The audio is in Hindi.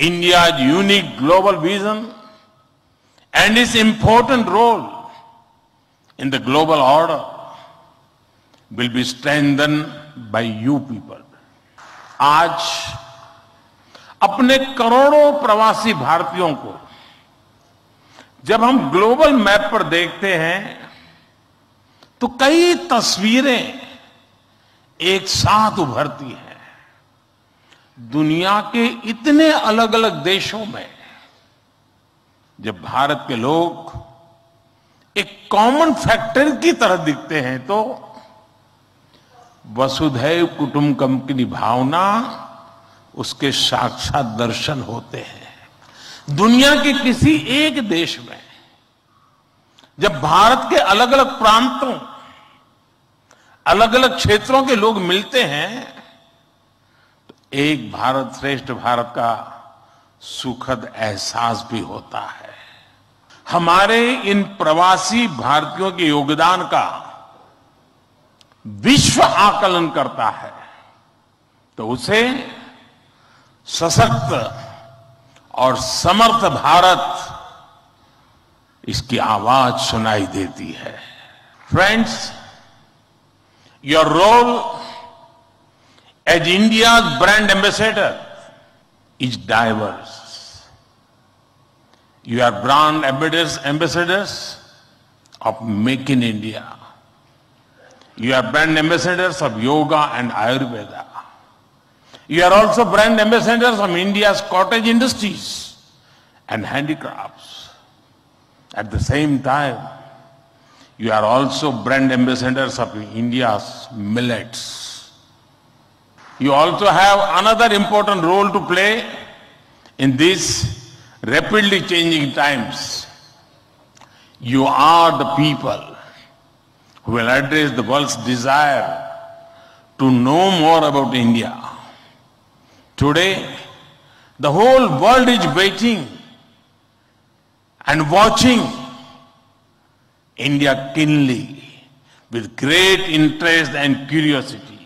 India's unique global vision and its important role in the global order will be strengthened by you people. आज अपने करोड़ों प्रवासी भारतीयों को जब हम ग्लोबल मैप पर देखते हैं तो कई तस्वीरें एक साथ उभरती हैं दुनिया के इतने अलग अलग देशों में, जब भारत के लोग एक कॉमन फैक्टर की तरह दिखते हैं तो वसुधैव कुटुंबकम की भावना उसके साक्षात दर्शन होते हैं। दुनिया के किसी एक देश में, जब भारत के अलग अलग प्रांतों अलग अलग क्षेत्रों के लोग मिलते हैं एक भारत श्रेष्ठ भारत का सुखद एहसास भी होता है। हमारे इन प्रवासी भारतीयों के योगदान का विश्व आकलन करता है तो उसे सशक्त और समर्थ भारत इसकी आवाज़ सुनाई देती है। Friends your role as India's brand ambassador is diverse. You are brand ambassadors, of making India. You are brand ambassadors of yoga and Ayurveda. You are also brand ambassadors of India's cottage industries and handicrafts. At the same time, you are also brand ambassadors of India's millets. You also have another important role to play in these rapidly changing times. You are the people who will address the world's desire to know more about India. Today, the whole world is waiting and watching India keenly with great interest and curiosity.